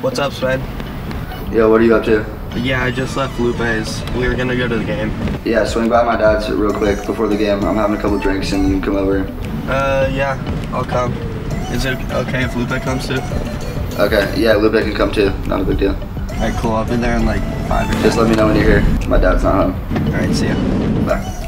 What's up, Sven? Yo, what are you up to? Yeah, I just left Lupe's. We were gonna go to the game. Yeah, swing by my dad's real quick before the game. I'm having a couple drinks and you can come over. Uh, yeah, I'll come. Is it okay if Lupe comes too? Okay, yeah, Lupe can come too. Not a big deal. Alright, cool. I'll be there in like five or Just let me know when you're here. My dad's not home. Alright, see ya. Bye.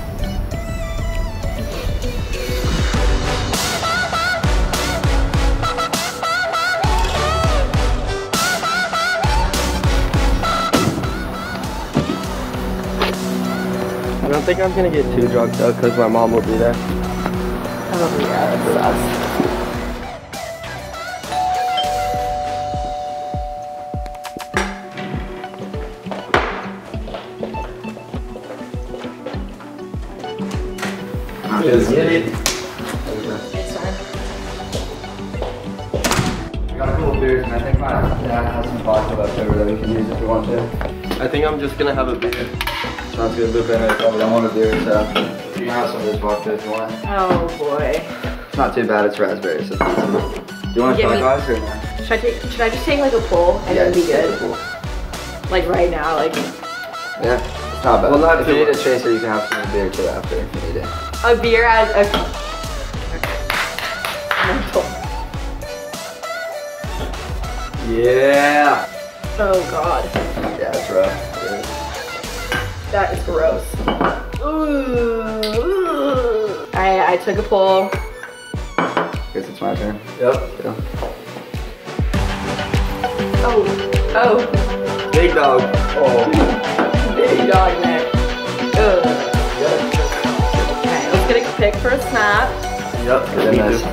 Think I'm gonna get too drunk though, cause my mom will be there. Oh yeah, that sucks. Just get it. It's fine. I got a couple beers and I think my dad has some vodka left over that we can use if we want to. I think I'm just gonna have a beer. Sounds good. Lupe and I probably don't want a beer, so you can have some of this vodka if you want. Oh boy. It's not too bad. It's raspberry, so. Do you want to try me- guys or no? Should I take, should I just take like a pull and yeah, then be good? Like right now, like Yeah, it's not bad. Well, not if you too need a chaser, you can have some beer too after if you need it. a beer as a mental. Yeah. Oh god. Yeah, it's rough. It That is gross. Ooh. I I took a pull. is. Guess it's my turn. Yep. Yeah. Oh. Oh. Big dog. Oh. Big dog neck. Ugh. Alright, let's get a pick for a snap. Yep. Good me miss. too.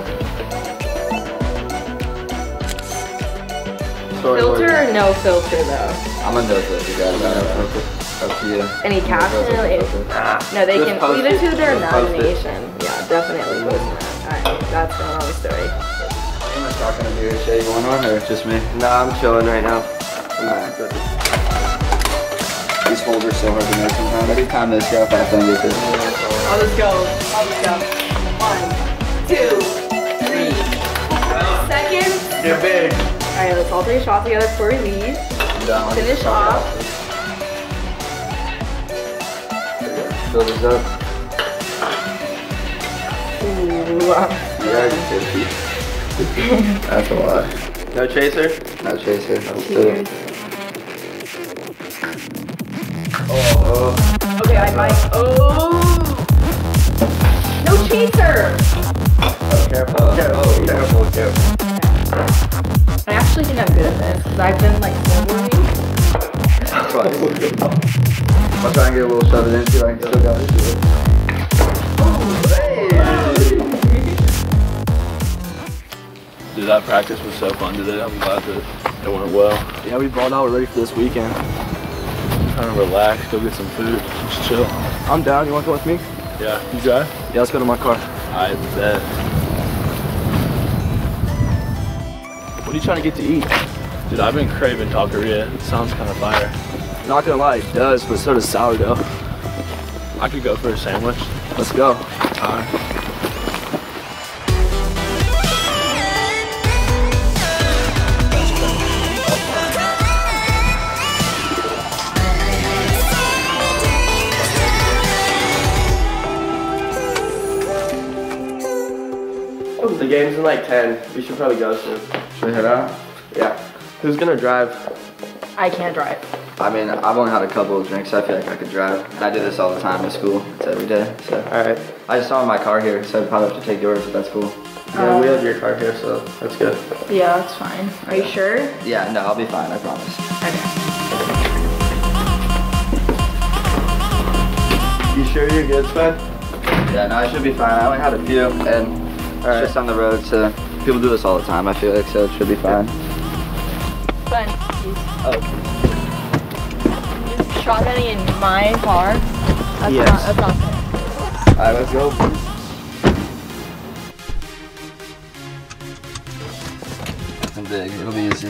Sorry, Filter or no filter though? I'm a no filter guy. I don't know. Up to. Any caption? No no. Nah. No, they Just can post leave it it. to their Just post imagination. Yeah, definitely post that. Alright, that's going on story. I'm not talking to beer. Shay, you want one or just me? Nah, I'm chilling right now. Alright, good. These holders so hard to make sometimes. Every time this go fast, I get this. I'll just go. I'll just go. One, two, three, seconds. Get big. Alright, let's all take a shot together before we leave. Finish off. Fill this up. Ooh. You already 50. That's a lot. No chaser? No chaser. Let's do it. Oh, Okay, I might. Oh! No chaser! oh, careful, oh, careful, oh, careful, careful. I actually think I'm good at this because I've been like snowboarding. I'll try and get a little shove it into. I can still got it. Dude, that practice was so fun today. I'm glad that it went well. Yeah, we balled out. We're ready for this weekend. Kind of relax, go get some food, just chill. I'm down. You want to go with me? Yeah, you drive? Yeah, let's go to my car. I bet. What are you trying to get to eat? Dude, I've been craving taqueria. It sounds kind of fire. Not gonna lie, it does, but so does sourdough. I could go for a sandwich. Let's go. Alright. The game's in like 10. We should probably go soon. Should we head out? Yeah. Who's gonna drive? I can't drive. I mean, I've only had a couple of drinks. I feel like I could drive. And I do this all the time at school. It's every day. So Alright. I just saw my car here, so I'd probably have to take yours, but that's cool. Yeah, we uh, have your car here, so that's good. Yeah, that's fine. Are you sure? Yeah, no, I'll be fine. I promise. Okay. You sure you're good, Sven? Yeah, no, I should be fine. I only had a few, and it's just on the road, so people do this all the time. I feel like, so it should be fine. Fun. Oh. Shotgunning in my car? That's Yes. not, that's not fair. All right, let's go. Nothing big. It'll be easy.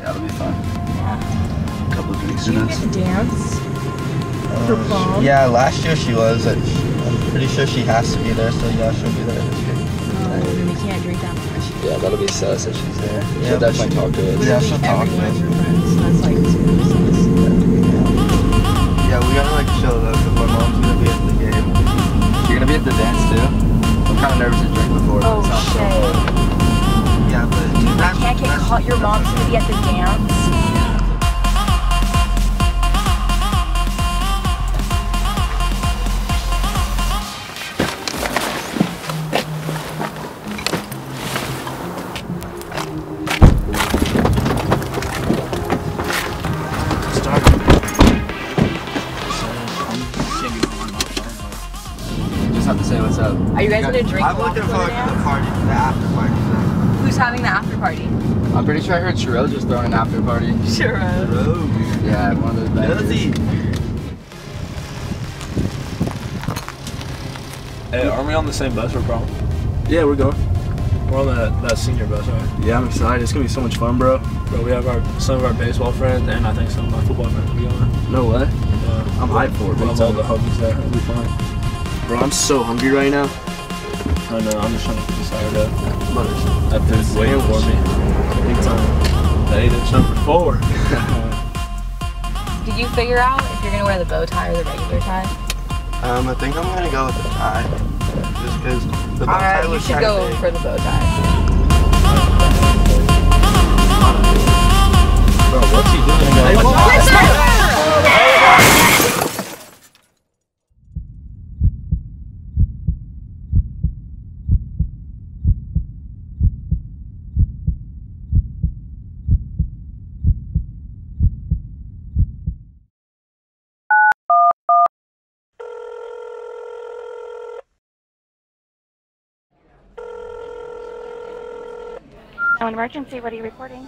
Yeah, it'll be fun. A Couple drinks in us. Dance? For uh, prom? Yeah, last year she was. I I'm pretty sure she has to be there, so yeah, she'll be there this year. We can't drink that much. Yeah, that'll be sus if she's there. Yeah, She'll but definitely talk to us. Yeah, she'll talk to us. your friends. That's like super sus. Yeah, we gotta like chill though, because my mom's gonna be at the game. You're gonna be at the dance too? I'm kind of nervous to drink before. Oh it so shit. Yeah, but that's, Can't get caught. Your mom's gonna be at the dance. Up. Are you guys gonna drink? I'm while looking we forward to the dance? party, the after party. Who's having the after party? I'm pretty sure I heard Sherelle just throwing an after party. Sure. Bro, Yeah, one of those bangers. Josie. Hey, are we on the same bus or prom? Yeah, we're going. We're on that, that senior bus, right? Yeah, I'm excited. It's gonna be so much fun, bro. Bro, we have our some of our baseball friends and I think some of our football friends will be on. No way. Uh, I'm hyped for it, We'll have all the homies there. It'll be fun. Bro, I'm so hungry right now. I know. I'm just trying to decide that. But That food's waiting for me. Big time. The eight inch number four. Did you figure out if you're gonna wear the bow tie or the regular tie? Um, I think I'm gonna go with the tie. Just because the bow tie Uh, you looks should kinda go big. for the bow tie. Bro, what's he doing? No emergency, what are you reporting?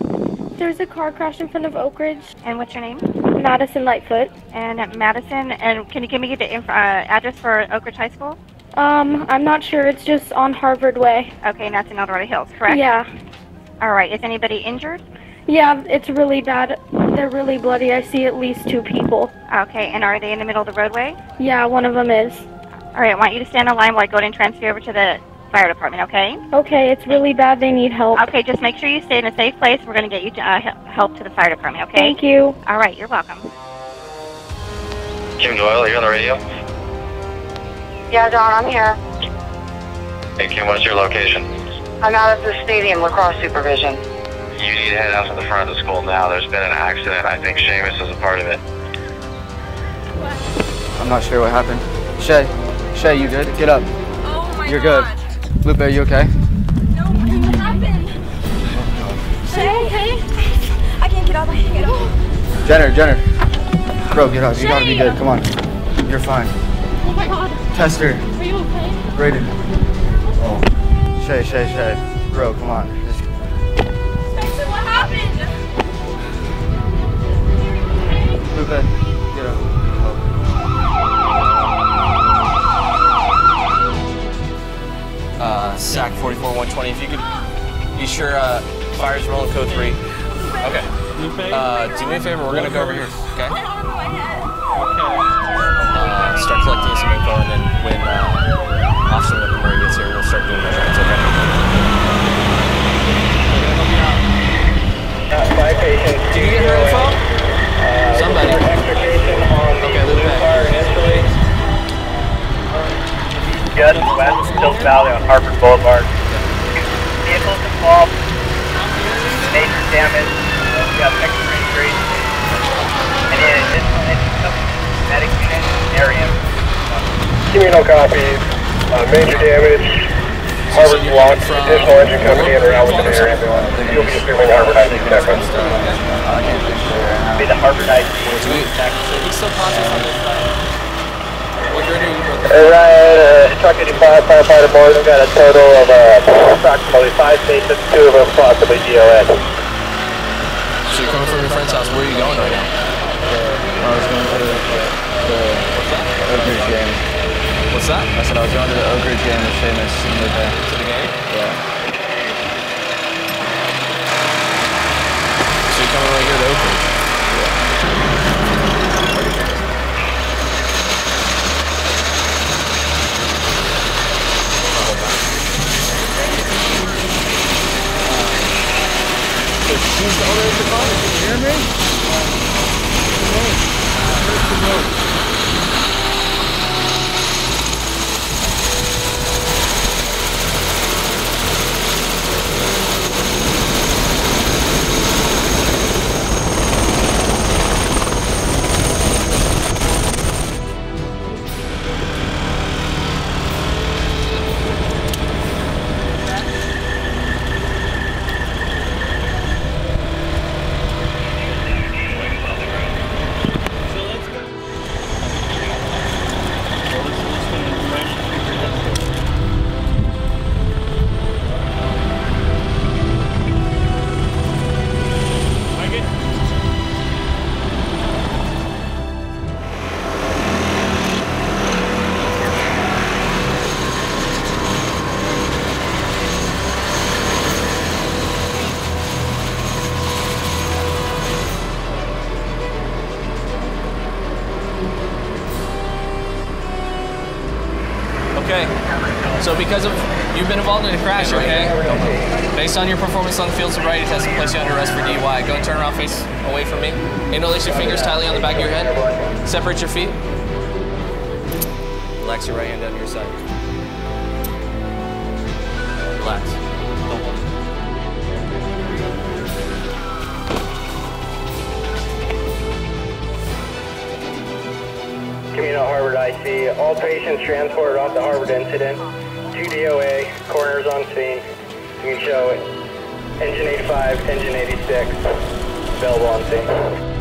There's a car crash in front of Oak Ridge. And what's your name? Madison Lightfoot. And Madison, and can you give me the inf- uh, address for Oak Ridge High School? Um, I'm not sure. It's just on Harvard Way. Okay, and that's in El Dorado Hills, correct? Yeah. All right, is anybody injured? Yeah, it's really bad. They're really bloody. I see at least two people. Okay, and are they in the middle of the roadway? Yeah, one of them is. All right, I want you to stand in line while I go and transfer over to the fire department, okay? Okay, it's really bad. They need help. Okay, just make sure you stay in a safe place. We're going to get you to, uh, help to the fire department, okay? Thank you. All right, you're welcome. Kim Doyle, are you on the radio? Yeah, Don, I'm here. Hey, Kim, what's your location? I'm out at the stadium, lacrosse supervision. You need to head out to the front of the school now. There's been an accident. I think Sheamus is a part of it. I'm not sure what happened. Shay, Shay, you good? Get up. Oh my You're good. Lupe, are you okay? No, what happened? Shay, okay? I can't get up. I can't get up. Jenner, Jenner. Bro, get up. You gotta be good. Come on. You're fine. Oh my god. Tester. Are you okay? Rated. Oh. Shay, Shay, Shay. Bro, come on. Just Mason, what happened? Lupe, SAC 44 120. If you could be sure uh, fire's rolling code 3. Okay. Uh, do me a favor, we're gonna go over here, okay? Uh, start collecting some info and then when uh, Officer Murray gets here, we'll start doing measurements, okay? Did you get her info? Somebody. Just west of Hills Valley on Harvard Boulevard. Vehicles involved, major damage, we have x-ray trace, and in addition, any medic unit area. Communal copies, uh, major damage, Harvard blocked, additional engine company in or out within the area. You'll be assuming Harvard IT seconds. Be the Harvard IT. Do he's still conscious on this side? What grade are you? Alright, uh, truck 85, firefighter board, we've got a total of uh, approximately five patients, two of them possibly DOS. So you're coming from your friend's house. Where are you going right now? I was going to the, the Oak Ridge game. What's that? I said I was going to the Oak Ridge game with Sheamus and Lupe. To the game? He's the owner of the car. You hear me? Uh, because of you've been involved in a crash, okay? Based on your performance on the field sobriety test, we'll place you under arrest for DUI. Go and turn around, face away from me. Interlace your fingers tightly on the back of your head. Separate your feet. Relax your right hand down to your side. Relax. Don't hold it. Camino Harvard IC. All patients transported off the Harvard incident. DOA, coroners on scene. You can show it. Engine 85, engine 86, available on scene.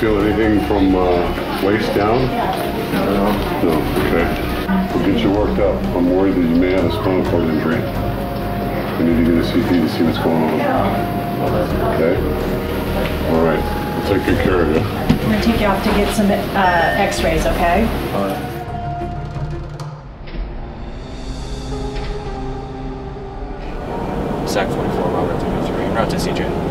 Feel anything from uh, waist down? No. No? Okay. We'll get you worked up. I'm worried that you may have a spinal cord injury. We need to get a CT to see what's going on. Okay? All right. We'll take good care of you. I'm gonna take you off to get some uh, x-rays, okay? All right. SAC 44, Robert 223. En route to CJ.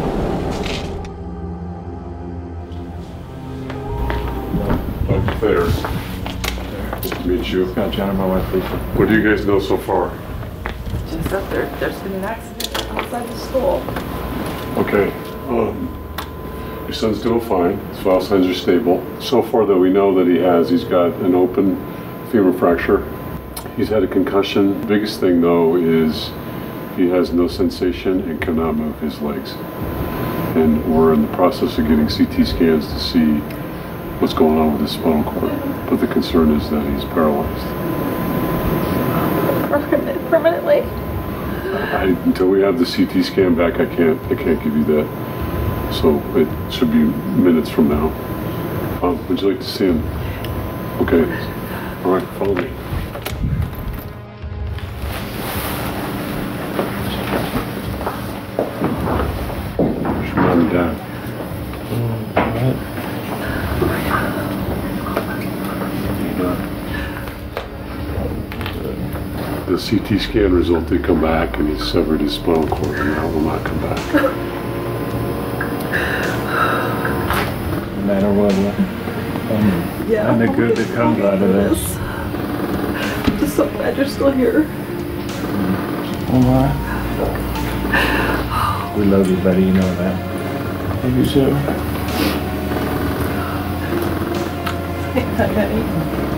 Nice to meet you. Got John and my wife, Lisa. What do you guys know so far? Just that there, there's been an accident outside the school. Okay. Um, your son's doing fine. His vital signs are stable. So far that we know that he has, he's got an open femur fracture. He's had a concussion. Biggest thing though is he has no sensation and cannot move his legs. And we're in the process of getting CT scans to see what's going on with his spinal cord. But the concern is that he's paralyzed. Permanent, permanently. I, until we have the CT scan back, I can't, I can't give you that. So it should be minutes from now. Um, would you like to see him? Okay. All right, follow me. CT scan result did come back and he severed his spinal cord and that will not come back. No matter what, um, Yeah. and the good that comes out of this. I'm just so glad you're still here. Oh my. We love you, buddy. You know that. Love you too. Hey, honey.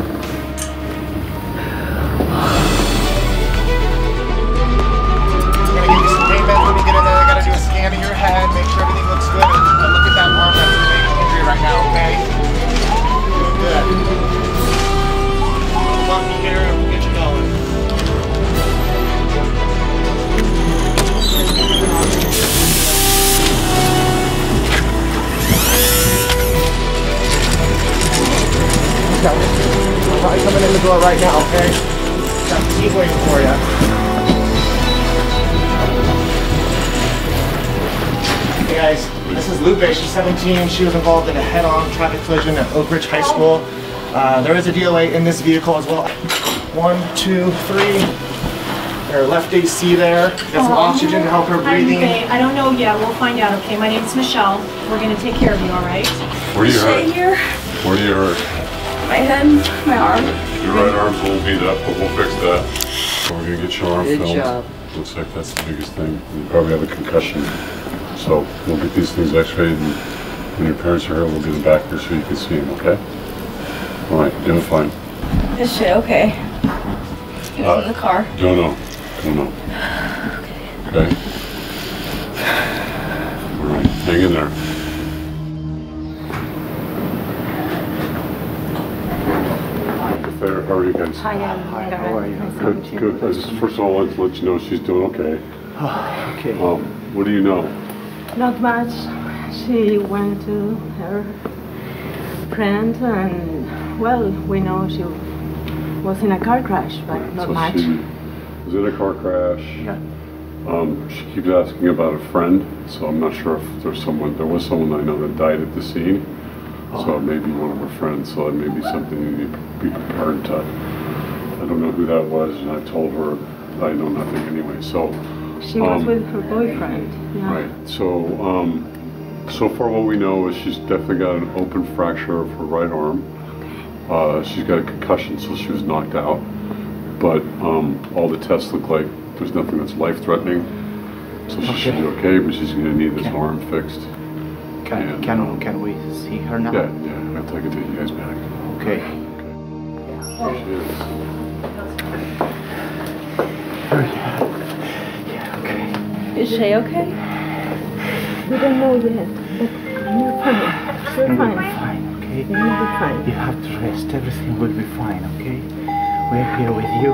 I gotta do a scan of your head, make sure everything looks good, and, look at that arm that's main injury right now, okay? Doing good. Me here we'll get you going. Okay. I'm probably coming in the door right now, okay? Got the team waiting for you. Guys, this is Lupe. She's 17. She was involved in a head-on traffic collision at Oak Ridge High School. Uh, there is a DOA in this vehicle as well. One, two, three. Her left AC there. Got some oxygen to help her Hi, breathing. Lupe. I don't know yet. We'll find out, okay? My name's Michelle. We're gonna take care of you, all right? Where do you Stay hurt? here. Where do you hurt? My head, my arm. Your right arm's a little beat up, but we'll fix that. So we're gonna get your arm Good filmed. job. Looks like that's the biggest thing. You probably have a concussion. So we'll get these things x-rayed and when your parents are here, we'll get them back here so you can see them, okay? All right, doing fine. Is she okay? Uh, the car. Don't know. Don't know. Okay. okay. All right. Hang in there. Fair. How are you guys? Hi, um, Hi, how are you? Good. Good. I just first of all wanted to let you know she's doing okay. okay. Um, what do you know? Not much. She went to her friend and, well, we know she was in a car crash, but not So much. she was in a car crash. Yeah. Um, she keeps asking about a friend, so I'm not sure if there's someone. There was someone I know that died at the scene, so it may be one of her friends. So it may be something you need to be prepared to. I don't know who that was, and I told her I know nothing anyway. So She was um, with her boyfriend. Yeah. Right. So, um, so far what we know is she's definitely got an open fracture of her right arm. Uh, she's got a concussion, so she was knocked out. But um, all the tests look like there's nothing that's life-threatening. So she should be okay, but she's going to need this arm fixed. Can, And, can, um, can we see her now? Yeah, yeah. I'll take it to you guys back. Okay. Here she is. Is she okay? We don't know yet, but you're fine. You're We'll fine. okay? You're be fine. You have to rest. Everything will be fine, okay? We're here with you.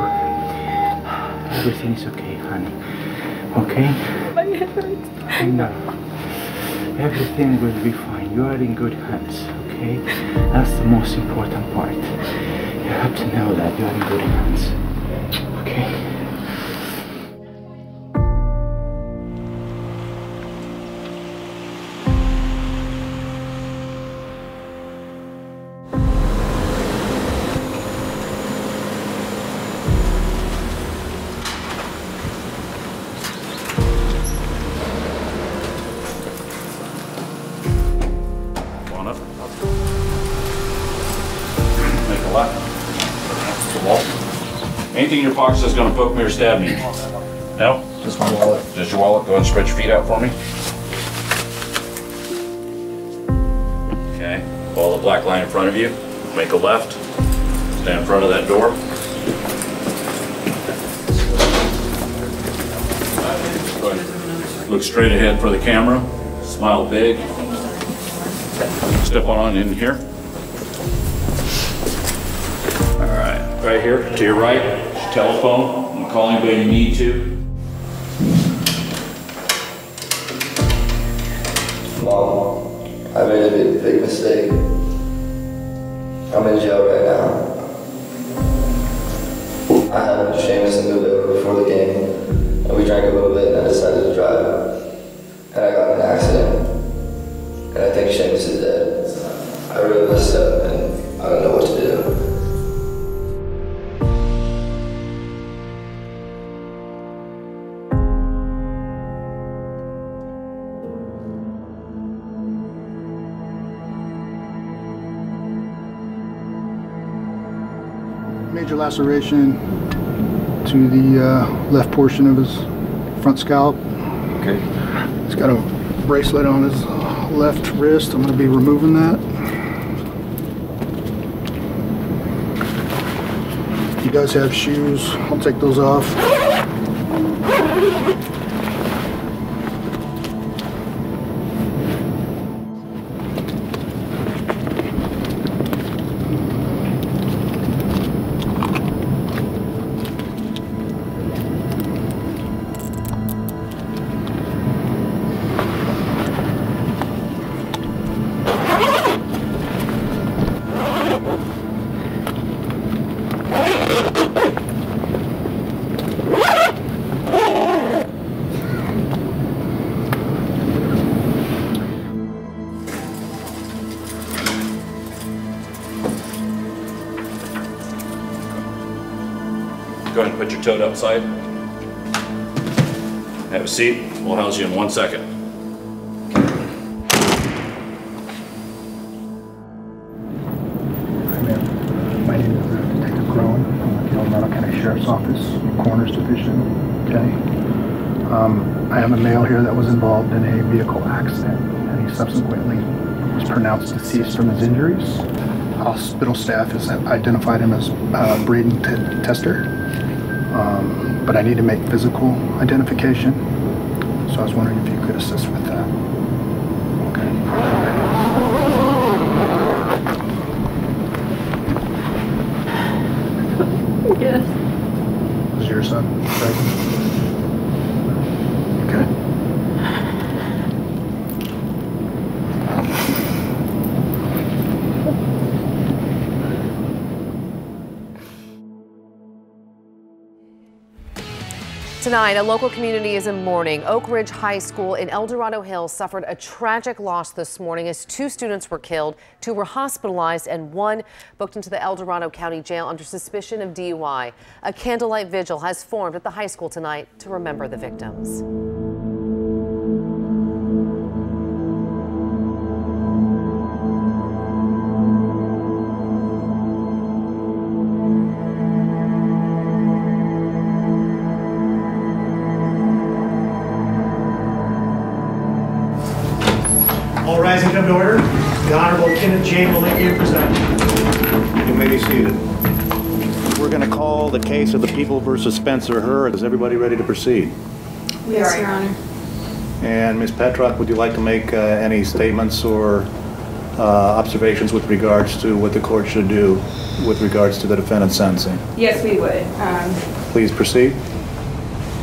Everything is okay, honey. Okay? My head hurts. I know. Everything will be fine. You are in good hands, okay? That's the most important part. You have to know that you are in good hands. Anything in your pockets that's gonna poke me or stab me? No? Just my wallet. Just your wallet? Go ahead and spread your feet out for me. Okay, follow the black line in front of you. Make a left. Stand in front of that door. Go ahead. Look straight ahead for the camera. Smile big. Step on in here. All right, right here to your right, telephone. Can call anybody you need to. Mom, I made a big, big mistake. I'm in jail right now. I had Sheamus and Ludo before the game, and we drank a little bit, and I decided to drive. And I got in an accident. And I think Sheamus is dead. I really messed up, laceration to the uh, left portion of his front scalp. Okay. He's got a bracelet on his left wrist. I'm going to be removing that. He does have shoes. I'll take those off. Your toed outside. Have a seat. We'll house you in one second. Hi, ma'am. My name is Detective Groen. I'm with the Elmira County Sheriff's Office, Corners Division. Okay. Um, I have a male here that was involved in a vehicle accident, and he subsequently was pronounced deceased from his injuries. hospital staff has identified him as uh, Brayden Tester. Um, but I need to make physical identification. So I was wondering if you could assist with that. Okay. Yes. Is your son? Tonight, a local community is in mourning. Oak Ridge High School in El Dorado Hills suffered a tragic loss this morning as two students were killed, two were hospitalized, and one booked into the El Dorado County Jail under suspicion of DUI. A candlelight vigil has formed at the high school tonight to remember the victims. The Honorable Kenneth J. Malicki present. You may be seated. We're going to call the case of the People versus Spencer Herr. Is everybody ready to proceed? Yes, Your Honor. And Ms. Patrock, would you like to make uh, any statements or uh, observations with regards to what the court should do with regards to the defendant's sentencing? Yes, we would. Um, Please proceed.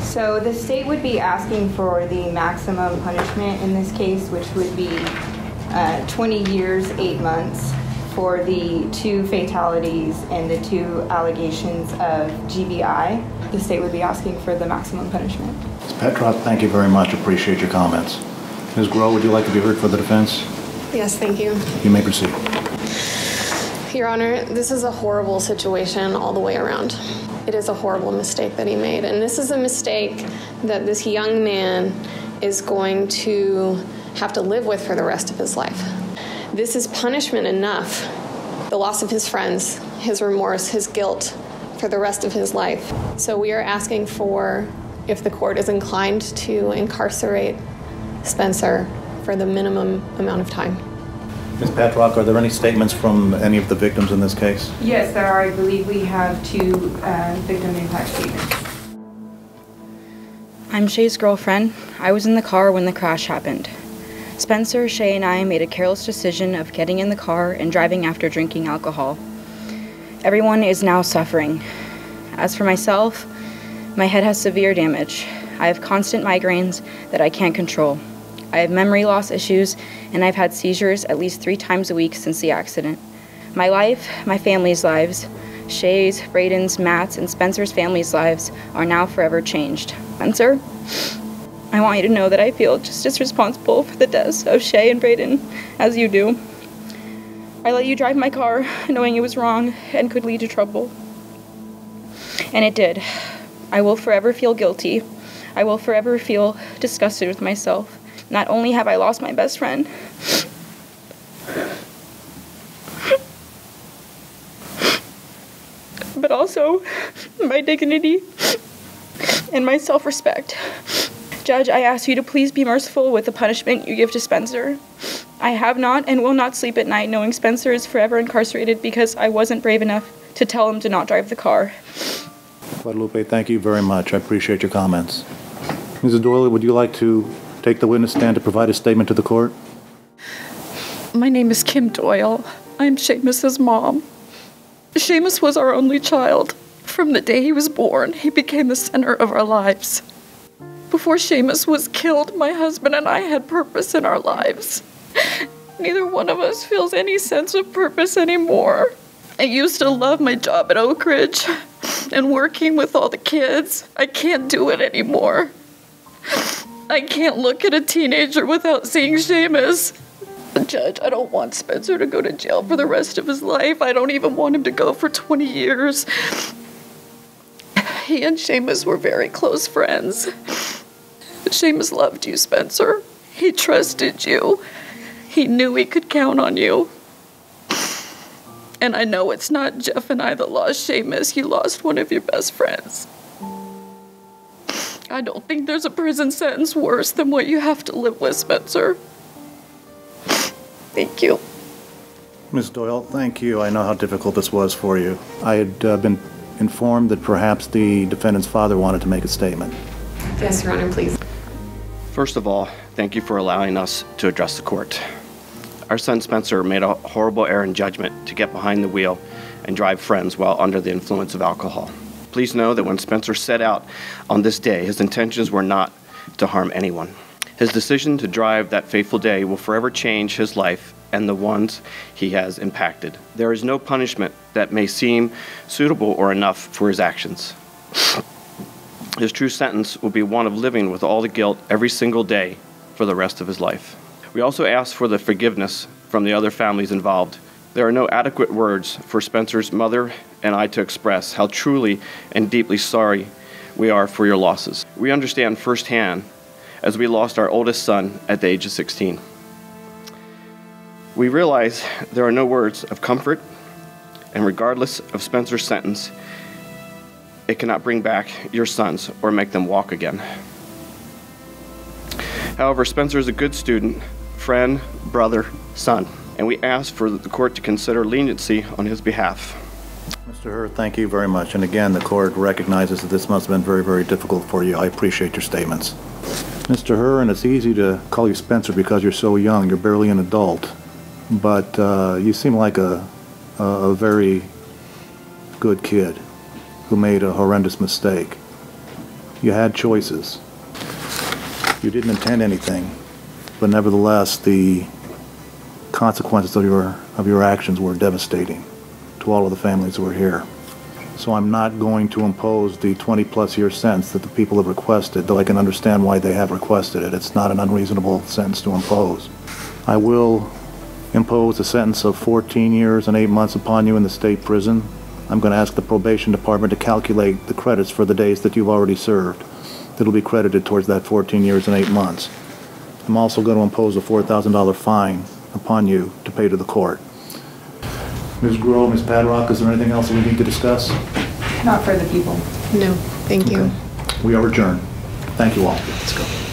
So the state would be asking for the maximum punishment in this case, which would be uh, 20 years, 8 months for the two fatalities and the two allegations of GBI. The state would be asking for the maximum punishment. Ms. Patrock, thank you very much. Appreciate your comments. Ms. Grow, would you like to be heard for the defense? Yes, thank you. You may proceed. Your Honor, this is a horrible situation all the way around. It is a horrible mistake that he made. And this is a mistake that this young man is going to have to live with for the rest of his life. This is punishment enough the loss of his friends, his remorse, his guilt for the rest of his life. So we are asking for, if the court is inclined to incarcerate Spencer for the minimum amount of time. Ms. Patrock, are there any statements from any of the victims in this case? Yes, there are. I believe we have two uh, victim impact statements. I'm Shay's girlfriend. I was in the car when the crash happened. Spencer, Shay, and I made a careless decision of getting in the car and driving after drinking alcohol. Everyone is now suffering. As for myself, my head has severe damage. I have constant migraines that I can't control. I have memory loss issues, and I've had seizures at least three times a week since the accident. My life, my family's lives, Shay's, Brayden's, Matt's, and Spencer's family's lives are now forever changed. Spencer, I want you to know that I feel just as responsible for the deaths of Shay and Brayden as you do. I let you drive my car knowing it was wrong and could lead to trouble. And it did. I will forever feel guilty. I will forever feel disgusted with myself. Not only have I lost my best friend, but also my dignity and my self respect. Judge, I ask you to please be merciful with the punishment you give to Spencer. I have not and will not sleep at night knowing Spencer is forever incarcerated because I wasn't brave enough to tell him to not drive the car. Guadalupe, thank you very much. I appreciate your comments. Mrs. Doyle, would you like to take the witness stand to provide a statement to the court? My name is Kim Doyle. I'm Sheamus's mom. Sheamus was our only child. From the day he was born, he became the center of our lives. Before Sheamus was killed, my husband and I had purpose in our lives. Neither one of us feels any sense of purpose anymore. I used to love my job at Oak Ridge and working with all the kids. I can't do it anymore. I can't look at a teenager without seeing Sheamus. Judge, I don't want Spencer to go to jail for the rest of his life. I don't even want him to go for 20 years. He and Sheamus were very close friends. Sheamus loved you, Spencer. He trusted you. He knew he could count on you. And I know it's not Jeff and I that lost Sheamus. You lost one of your best friends. I don't think there's a prison sentence worse than what you have to live with, Spencer. Thank you. Ms. Doyle, thank you. I know how difficult this was for you. I had uh, been informed that perhaps the defendant's father wanted to make a statement. Yes, Your Honor, please. First of all, thank you for allowing us to address the court. Our son Spencer made a horrible error in judgment to get behind the wheel and drive friends while under the influence of alcohol. Please know that when Spencer set out on this day, his intentions were not to harm anyone. His decision to drive that fateful day will forever change his life and the ones he has impacted. There is no punishment that may seem suitable or enough for his actions. His true sentence will be one of living with all the guilt every single day for the rest of his life. We also ask for the forgiveness from the other families involved. There are no adequate words for Spencer's mother and I to express how truly and deeply sorry we are for your losses. We understand firsthand as we lost our oldest son at the age of 16. We realize there are no words of comfort, and regardless of Spencer's sentence, it cannot bring back your sons or make them walk again. However, Spencer is a good student, friend, brother, son, and we ask for the court to consider leniency on his behalf. Mr. Hurd, thank you very much. And again, the court recognizes that this must have been very, very difficult for you. I appreciate your statements. Mr. Herr, and it's easy to call you Spencer because you're so young. You're barely an adult. But uh, you seem like a, a very good kid who made a horrendous mistake. You had choices. You didn't intend anything, but nevertheless, the consequences of your of your actions were devastating to all of the families who were here. So I'm not going to impose the 20 plus year sentence that the people have requested, though I can understand why they have requested it. It's not an unreasonable sentence to impose. I will impose a sentence of 14 years and 8 months upon you in the state prison. I'm going to ask the probation department to calculate the credits for the days that you've already served. That'll be credited towards that 14 years and 8 months. I'm also going to impose a $4,000 fine upon you to pay to the court. Ms. Grow, Ms. Patrock, is there anything else that we need to discuss? Not for the people. No, thank you. We are adjourned. Thank you all. Let's go.